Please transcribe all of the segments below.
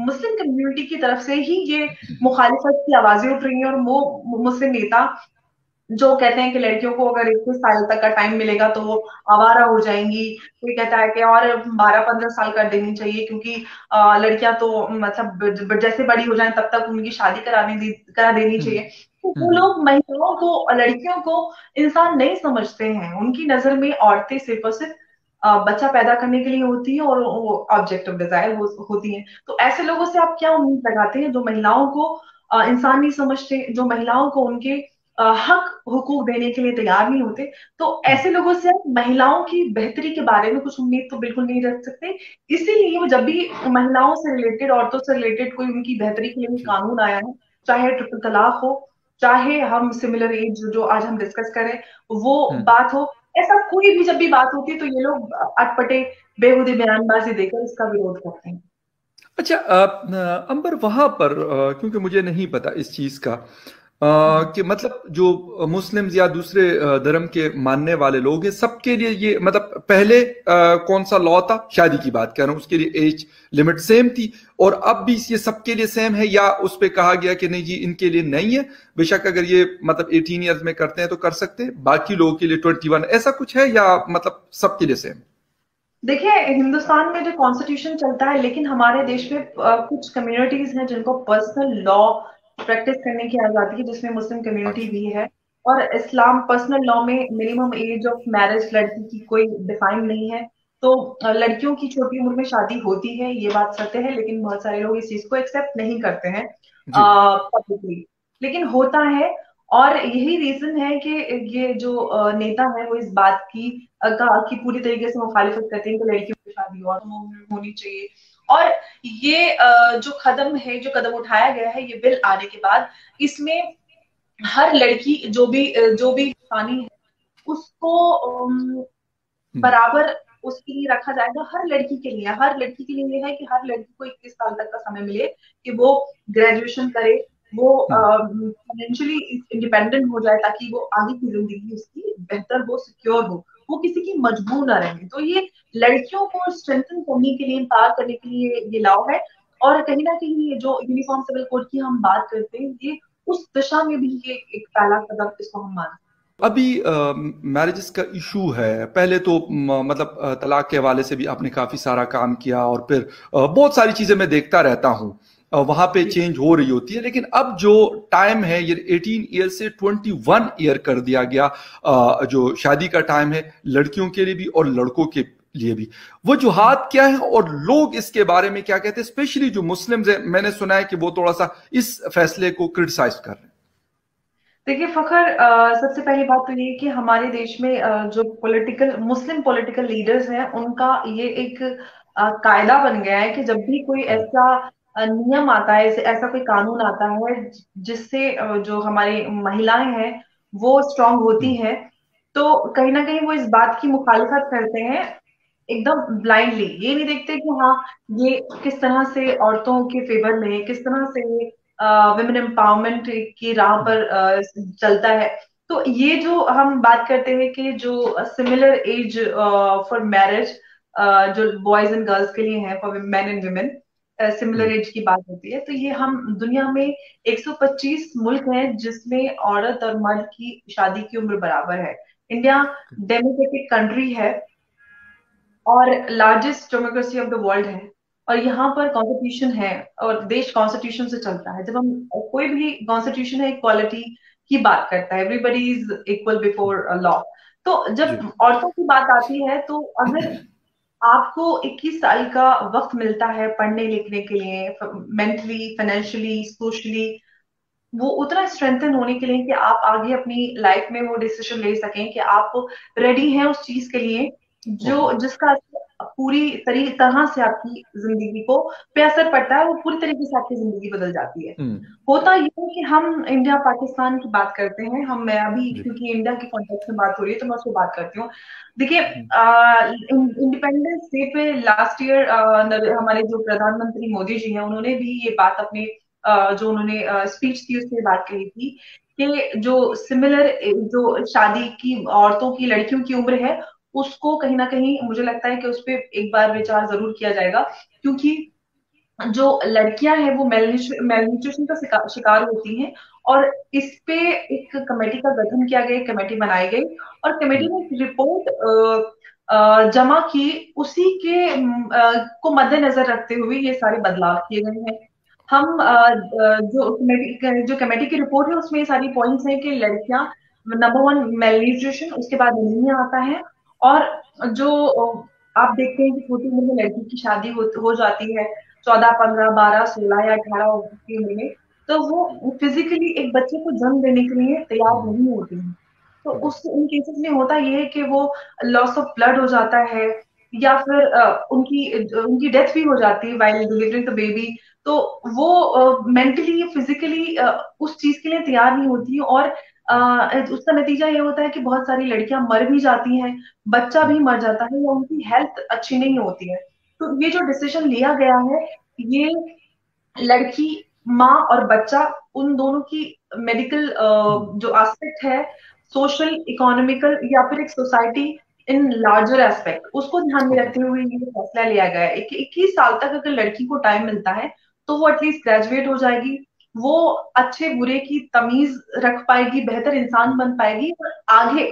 Muslim community की तरफ़ से ही ये मुखालिफत की आवाज़ें उठ रही हैं और वो मुस्लिम नेता जो कहते हैं कि लड़कियों को अगर इक्कीस साल तक का टाइम मिलेगा तो वो आवारा हो जाएँगी कोई कहता है कि और बारह पंद्रह साल कर देनी चाहिए क्योंकि लड़कियाँ तो मतलब जैसे बड़ी हो जाएँ तब तक उनकी शादी कराने दी करा देनी हम्म। चाहिए तो वो हम्म। लोग महिलाओं को लड़कियों को इंसान नहीं समझते हैं उनकी नज़र में औरतें सिर्फ़ और सिर्फ़ बच्चा पैदा करने के लिए होती है और वो ऑब्जेक्ट ऑफ़ डिज़ायर होती है। तो ऐसे लोगों से आप क्या उम्मीद लगाते हैं जो महिलाओं को इंसान नहीं समझते जो महिलाओं को उनके हक हुकूक देने के लिए तैयार नहीं होते? तो ऐसे लोगों से आप महिलाओं की बेहतरी के बारे में कुछ उम्मीद तो बिल्कुल नहीं रख सकते? इसीलिए वो जब भी महिलाओं से रिलेटेड औरतों से रिलेटेड कोई उनकी बेहतरी के लिए कानून आया है चाहे ट्रिपल तलाक हो चाहे हम सिमिलर एज जो आज हम डिस्कस करें वो हम्म। बात हो ऐसा कोई भी जब भी बात होती है तो ये लोग अटपटे, बेहूदी, बयानबाजी देकर इसका विरोध करते हैं। अच्छा अंबर, वहाँ पर क्योंकि मुझे नहीं पता इस चीज़ का कि मतलब जो मुस्लिम या दूसरे धर्म के मानने वाले लोग हैं सबके लिए ये मतलब पहले आ, कौन सा लॉ था? शादी की बात कर रहा हूँ उसके लिए एज लिमिट सेम थी। और अब भी ये सबके लिए सेम है या उस पर कहा गया कि नहीं जी इनके लिए नहीं है? बेशक अगर ये मतलब एटीन ईयर्स में करते हैं तो कर सकते हैं। बाकी लोगों के लिए ट्वेंटी वन ऐसा कुछ है या मतलब सबके लिए सेम? देखिए हिंदुस्तान में जो कॉन्स्टिट्यूशन चलता है लेकिन हमारे देश में कुछ कम्युनिटीज हैं जिनको पर्सनल लॉ प्रैक्टिस करने की आज़ादी है जिसमें मुस्लिम कम्युनिटी भी है। और इस्लाम पर्सनल लॉ में मिनिमम एज ऑफ़ मैरिज लड़की की कोई डिफाइन नहीं है। तो लड़कियों की छोटी उम्र में शादी होती है ये बात सत्य है लेकिन बहुत सारे लोग इस चीज़ को एक्सेप्ट नहीं करते हैं पब्लिकली लेकिन होता है और यही रीजन है कि ये जो नेता है वो इस बात की की पूरी तरीके से मुखालिफत करते हैं कि लड़कियों की शादी और होनी चाहिए और ये जो कदम है जो कदम उठाया गया है ये बिल आने के बाद इसमें हर लड़की जो भी जो भी पानी है उसको हम्म। बराबर उसके लिए रखा जाएगा हर लड़की के लिए हर लड़की के लिए है कि हर लड़की को इक्कीस साल तक का समय मिले कि वो ग्रेजुएशन करे वो फाइनेंशियली हम्म। इंडिपेंडेंट हो जाए ताकि वो आगे की ज़िंदगी उसकी बेहतर हो सिक्योर हो। वो किसी की मजबूर ना रहे। तो ये लड़कियों को स्ट्रेंथन करने के लिए इम्पावर करने के लिए ये लॉ है। और कहीं ना कहीं ये जो यूनिफॉर्म सिविल कोड की हम बात करते हैं ये उस दिशा में भी ये एक पहला कदम इसको हम मानते अभी मैरिजेस का इशू है। पहले तो मतलब तलाक के हवाले से भी आपने काफ़ी सारा काम किया और फिर बहुत सारी चीज़ें मैं देखता रहता हूँ। वहाँ पे चेंज हो रही होती है। लेकिन अब जो टाइम है ये 18 ईयर से 21 ईयर कर दिया गया जो शादी का टाइम है लड़कियों के लिए भी और लड़कों के लिए भी। वो जो हाथ क्या है और लोग इसके बारे में क्या कहते हैं? स्पेशली जो मुस्लिम्स है मैंने सुना है कि वो थोड़ा सा इस फैसले को क्रिटिसाइज कर रहे हैं। देखिए फखर सबसे पहली बात तो ये कि हमारे देश में आ, जो पॉलिटिकल मुस्लिम पॉलिटिकल लीडर्स हैं उनका ये एक कायदा बन गया है कि जब भी कोई ऐसा नियम आता है ऐसा कोई कानून आता है जिससे जो हमारी महिलाएँ हैं वो स्ट्रांग होती है तो कहीं ना कहीं वो इस बात की मुखालिफत करते हैं एकदम ब्लाइंडली ये नहीं देखते कि हाँ ये किस तरह से औरतों के फेवर में किस तरह से वुमेन एम्पावरमेंट की राह पर चलता है। तो ये जो हम बात करते हैं कि जो सिमिलर एज फॉर मैरिज जो बॉयज़ एंड गर्ल्स के लिए है for man and women similar age की बात होती है तो ये हम दुनिया में 125 मुल्क हैं जिसमें औरत और मर्द की शादी की उम्र बराबर है। इंडिया डेमोक्रेटिक कंट्री है और largest democracy of the world है। और यहाँ पर कॉन्स्टिट्यूशन है और देश कॉन्स्टिट्यूशन से चलता है। जब हम कोई भी कॉन्स्टिट्यूशन है इक्वालिटी की बात करता है। Everybody is equal before law तो जब औरतों की बात आती है तो अगर आपको 21 साल का वक्त मिलता है पढ़ने, लिखने के लिए मेंटली फाइनेंशियली सोशली वो उतना स्ट्रेंथन होने के लिए कि आप आगे अपनी लाइफ में वो डिसीज़न ले सकें कि आप रेडी हैं उस चीज़ के लिए जो जिसका पूरी तरी तरह से आपकी ज़िंदगी को पे असर पड़ता है वो पूरी तरीके से आपकी ज़िंदगी बदल जाती है। हम्म। होता ये है कि हम इंडिया पाकिस्तान की बात करते हैं हम मैं अभी क्योंकि इंडिया की कॉन्टेक्ट में बात हो रही है तो मैं उसको बात करती हूँ। देखिए इंडिपेंडेंस डे पे लास्ट ईयर हमारे जो प्रधानमंत्री मोदी जी हैं उन्होंने भी ये बात अपने जो उन्होंने स्पीच थी उसमें बात कही थी कि जो सिमिलर जो शादी की औरतों की लड़कियों की उम्र है उसको कहीं ना कहीं मुझे लगता है कि उस पर एक बार विचार ज़रूर किया जाएगा, क्योंकि जो लड़कियाँ हैं वो मेल मेलन्यूट्रिशन का शिकार होती हैं और इस पे एक कमेटी का गठन किया गया कमेटी बनाई गई और कमेटी ने एक रिपोर्ट जमा की उसी के को मद्देनजर रखते हुए ये सारे बदलाव किए गए हैं। हम जो कमेटी जो कमेटी की रिपोर्ट है उसमें ये सारी पॉइंट्स हैं कि लड़कियाँ नंबर वन मेल उसके बाद एनीमिया आता है और जो आप देखते हैं कि छोटी उम्र में लड़की की शादी हो, हो जाती है चौदह पंद्रह बारह सोलह या अठारह की उम्र में तो वो फिजिकली एक बच्चे को जन्म देने के लिए तैयार नहीं होती है। तो उस उन केसेस में होता ये है कि वो लॉस ऑफ़ ब्लड हो जाता है या फिर उनकी उनकी डेथ भी हो जाती है वाइल डिलीवरिंग द बेबी तो वो मेंटली फिजिकली उस चीज़ के लिए तैयार नहीं होती और उसका नतीजा ये होता है कि बहुत सारी लड़कियाँ मर भी जाती हैं, बच्चा भी मर जाता है या उनकी हेल्थ अच्छी नहीं होती है। तो ये जो डिसीज़न लिया गया है, ये लड़की, माँ और बच्चा, उन दोनों की मेडिकल जो एस्पेक्ट है सोशल इकोनॉमिकल या फिर एक सोसाइटी इन लार्जर एस्पेक्ट उसको ध्यान में रखते हुए ये फैसला लिया गया है। इक्कीस साल तक अगर लड़की को टाइम मिलता है तो वो एटलीस्ट ग्रेजुएट हो जाएगी वो अच्छे बुरे की तमीज रख पाएगी बेहतर इंसान बन पाएगी और आगे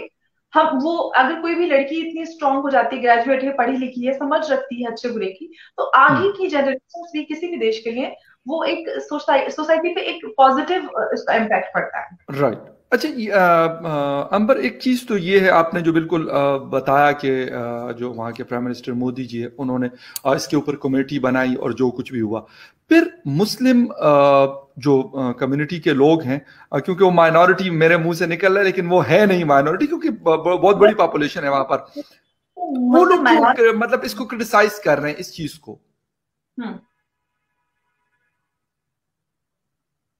हम वो अगर कोई भी लड़की इतनी स्ट्रांग हो जाती है ग्रेजुएट है पढ़ी लिखी है समझ रखती है अच्छे बुरे की तो आगे हम्म। की जनरेशन भी किसी भी देश के लिए वो एक सोसाइटी पे एक पॉजिटिव इसका इम्पैक्ट पड़ता है राइट right. अच्छा अंबर एक चीज़ तो ये है आपने जो बिल्कुल आ, बताया कि जो वहाँ के प्राइम मिनिस्टर मोदी जी है उन्होंने इसके ऊपर कमेटी बनाई और जो कुछ भी हुआ फिर मुस्लिम जो कम्युनिटी के लोग हैं क्योंकि वो माइनॉरिटी मेरे मुँह से निकल रहा है लेकिन वो है नहीं माइनॉरिटी क्योंकि बहुत बड़ी पॉपुलेशन है वहाँ पर। वो लोग मतलब इसको क्रिटिसाइज कर रहे हैं इस चीज़ को?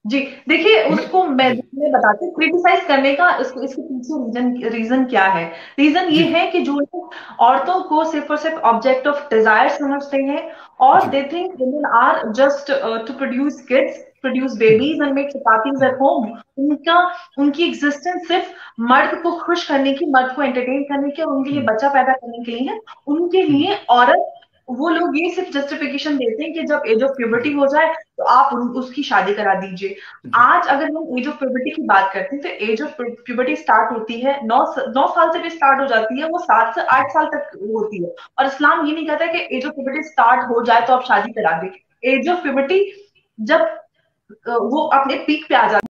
जी देखिए उसको मैं मैं बताती हूँ क्रिटिसाइज करने का इसको इसके पीछे रीजन रीजन क्या है? रीजन ये है कि जो लोग औरतों को सिर्फ़ और सिर्फ़ ऑब्जेक्ट ऑफ़ डिज़ायर समझते हैं और they think women are just to produce kids produce babies and make chapatis at home उनका उनकी एग्जिस्टेंस सिर्फ़ मर्द को खुश करने की मर्द को एंटरटेन करने की और उनके लिए। बच्चा पैदा करने के लिए है। उनके लिए औरत वो लोग ये सिर्फ़ जस्टिफिकेशन देते हैं कि जब एज ऑफ़ प्यूबर्टी हो जाए तो आप उसकी शादी करा दीजिए। आज अगर हम एज ऑफ़ प्यूबर्टी की बात करते हैं तो एज ऑफ़ प्यूबर्टी स्टार्ट होती है नौ नौ साल से भी स्टार्ट हो जाती है वो सात से आठ साल तक होती है। और इस्लाम ये नहीं कहता कि एज ऑफ़ प्यूबर्टी स्टार्ट हो जाए तो आप शादी करा दे एज ऑफ़ प्यूबर्टी जब वो अपने पीक पे आ जाती